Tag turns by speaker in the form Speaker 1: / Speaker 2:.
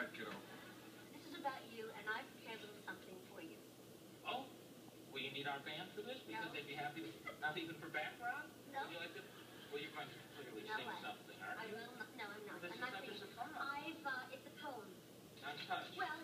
Speaker 1: not get.
Speaker 2: This is about you, and I prepared a little something for you.
Speaker 3: Oh, will you need our band for this? Because no. they'd be happy, to, not even for background? No. Would you like to? Well, you're going to clearly no sing way. something, aren't you? I
Speaker 2: will not. No, I'm not. This I'm is not such a surprise. I've, uh, it's a poem.
Speaker 3: I'm touched.
Speaker 2: Well,